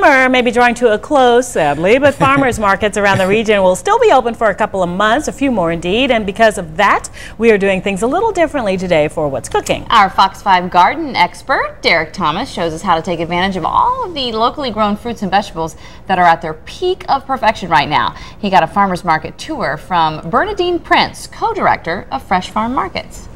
summer may be drawing to a close, uh, sadly, but farmers markets around the region will still be open for a couple of months, a few more indeed, and because of that, we are doing things a little differently today for What's Cooking. Our Fox 5 garden expert, Derek Thomas, shows us how to take advantage of all of the locally grown fruits and vegetables that are at their peak of perfection right now. He got a farmers market tour from Bernadine Prince, co-director of Fresh Farm Markets.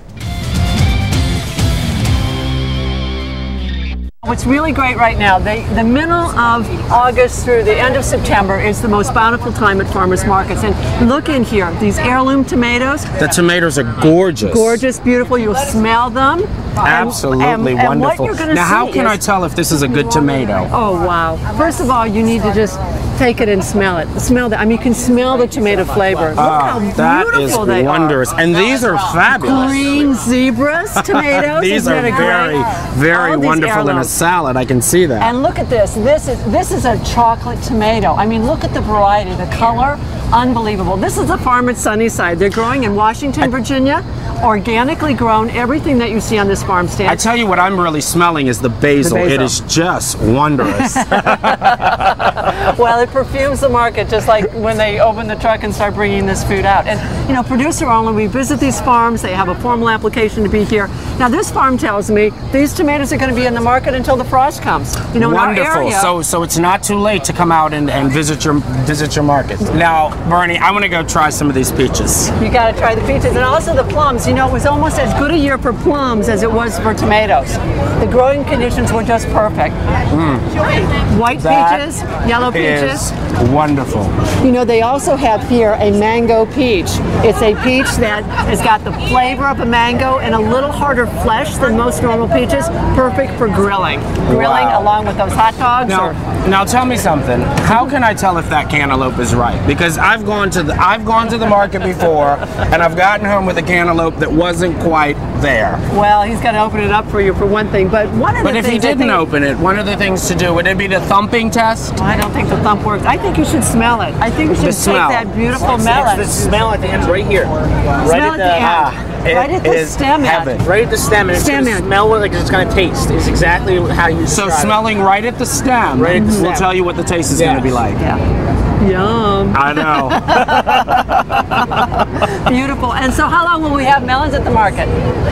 What's really great right now, they, the middle of August through the end of September is the most bountiful time at farmers markets. And look in here, these heirloom tomatoes. The tomatoes are gorgeous. Gorgeous, beautiful. You'll smell them. Absolutely and, and, wonderful. Now, how can I tell if this is a good tomato? Oh, wow. First of all, you need to just take it and smell it. Smell that. I mean, you can smell the tomato flavor. Ah, look how that beautiful is they wondrous. Are. And these are fabulous. Green zebras tomatoes. these are very, very wonderful in a salad. I can see that. And look at this. This is this is a chocolate tomato. I mean, look at the variety, the color, unbelievable. This is the farm at Sunnyside. They're growing in Washington, Virginia, organically grown. Everything that you see on this farm stand. I tell you what, I'm really smelling is the basil. The basil. It is just wondrous. well, it perfumes the market just like when they open the truck and start bringing this food out. And you know, producer only. We visit these farms. They have a formal application to be here. Now, this farm tells me these tomatoes are going to be in the market until the frost comes. You know, wonderful. So, so it's not too late to come out and, and visit your visit your market. Now, Bernie, I want to go try some of these peaches. You got to try the peaches and also the plums. You know, it was almost as good a year for plums as it was for tomatoes. The growing conditions were just perfect. Mm. White that peaches, yellow peaches. Wonderful. You know, they also have here a mango peach. It's a peach that has got the flavor of a mango and a little harder flesh than most normal peaches. Perfect for grilling. Grilling wow. along with those hot dogs. Now, now tell me something. How can I tell if that cantaloupe is right? Because I've gone to the I've gone to the market before and I've gotten home with a cantaloupe that wasn't quite there. Well, he's got to open it up for you for one thing. But one of but the if he didn't open it, one of the things to do would it be the thumping test? I don't think the thump works. I think you should smell it. I think you should the take that beautiful melon. The smell at the end, right here. Right smell at the, the end. Ah. It right at the stem heaven. End. Right at the stem, and stem it's smell like it's going to taste. Is exactly how you. So smelling it. right at the stem, right at the stem. will tell you what the taste is to be like. Yeah. Yum. I know. Beautiful. And so, how long will we have melons at the market?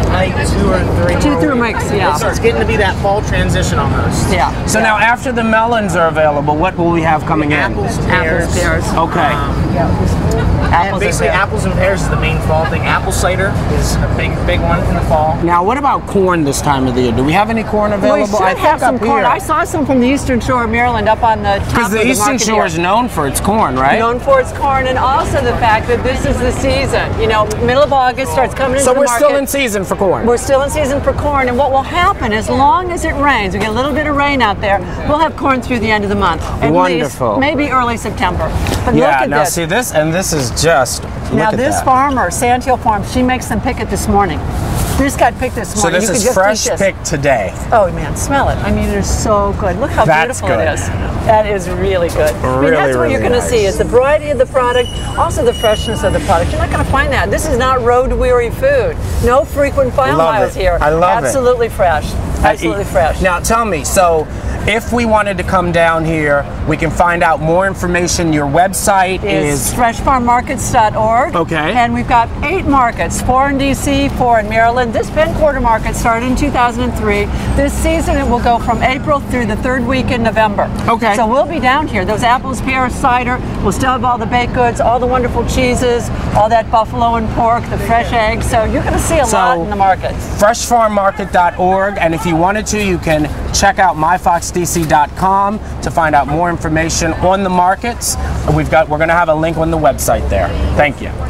Like two or three. Two through weeks. Yeah. So it's getting to be that fall transition almost. Yeah. So yeah. now, after the melons are available, what will we have coming apples, in? Pears. Apples, pears. Okay. Um, Apples basically, apples and pears is the main fall thing. Apple cider is a big, big one in the fall. Now, what about corn this time of the year? Do we have any corn available? We should I have some corn. Here. I saw some from the Eastern Shore of Maryland up on the top Because the, the Eastern Shore here. is known for its corn, right? Known for its corn, and also the fact that this is the season. You know, middle of August starts coming into so the market. So we're still in season for corn. We're still in season for corn, and what will happen as long as it rains, we get a little bit of rain out there, we'll have corn through the end of the month. At Wonderful. Least, maybe early September. But yeah. now this. see this, and this is just now this that. farmer, Sandhill Farm, she makes them pick it this morning. This got picked this morning. So this you is fresh picked today. Oh man, smell it. I mean, it's so good. Look how that's beautiful good. it is. That is really good. Really, I mean, that's what really you're going to nice. see is the variety of the product, also the freshness of the product. You're not going to find that. This is not road weary food. No frequent file love miles it. here. I love Absolutely it. Absolutely fresh. Absolutely fresh. Now tell me, so if we wanted to come down here, we can find out more information. Your website is, is freshfarmmarkets.org. Okay. And we've got eight markets, four in DC, four in Maryland. This Penn Quarter Market started in 2003. This season it will go from April through the third week in November. Okay. So we'll be down here. Those apples, pears, cider. We'll still have all the baked goods, all the wonderful cheeses, all that buffalo and pork, the fresh eggs. So you're going to see a so, lot in the market. Freshfarmmarket.org. And if you wanted to, you can check out myfoxdc.com to find out more information on the markets. We've got we're going to have a link on the website there. Thank you.